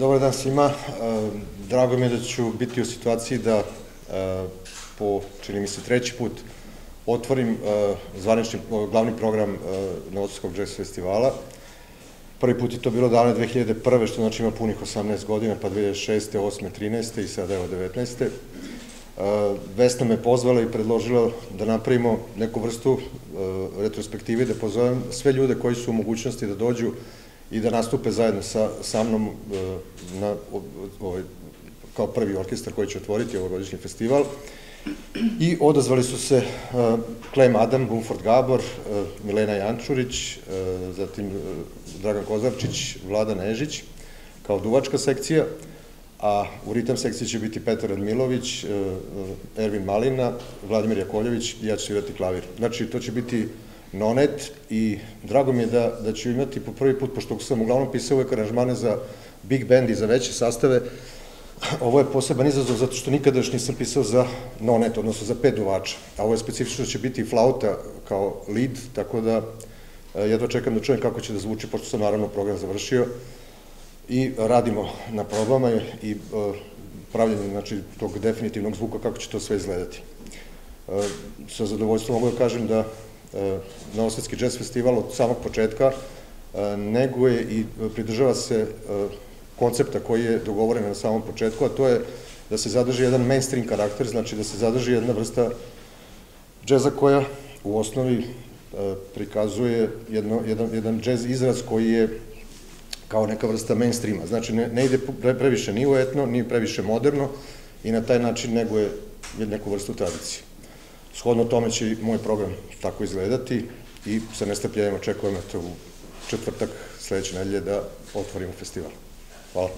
Dobar dan svima. Drago mi je da ću biti u situaciji da po, čini mi se, treći put otvorim zvanični glavni program Novosadskog jazz festivala. Prvi put je to bilo dane 2001. što znači ima punih 18 godina, pa 2006. 8. 13. i sada evo 19. Vesna me pozvala i predložila da napravimo neku vrstu retrospektive, da pozovem sve ljude koji su u mogućnosti da dođu i da nastupe zajedno sa, sa mnom e, na, ovaj, kao prvi orkestar koji će otvoriti ovogodišnji festival. I odazvali su se uh, Clem Adam, Bumford Gabor, uh, Milena Jančurić, zatim Dragan Kozarčić, Vlada Nežić, kao duvačka sekcija, a u ritam sekciji će biti Petar Admilović, Ervin Malina, Vladimir Jakoljević i ja ću svirati klavir. Znači, to će biti Nonet i drago mi je da, da ću imati po prvi put, pošto sam uglavnom pisao uvek aranžmane za big band i za veće sastave, ovo je poseban izazov zato što nikada još nisam pisao za nonet, odnosno za pet duvača. A ovo je specifično će biti flauta kao lead, tako da e, jedva čekam da čujem kako će da zvuči, pošto sam naravno program završio i radimo na probama i uh, pravljenju znači, tog definitivnog zvuka kako će to sve izgledati. Uh, sa zadovoljstvom mogu da kažem da E, Novosadski jazz festival od samog početka e, neguje i pridržava se e, koncepta koji je dogovoren na samom početku, a to je da se zadrži jedan mainstream karakter, znači da se zadrži jedna vrsta džeza koja u osnovi prikazuje jedno, jedan, jedan džez izraz koji je kao neka vrsta mainstreama. Znači ne, ne ide previše ni u etno, ni previše moderno i na taj način neguje neku vrstu tradicije. Shodno tome će moj program tako izgledati i sa nestrpljenjem očekujem u četvrtak sledeće nedelje da otvorimo festival. Hvala.